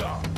Go!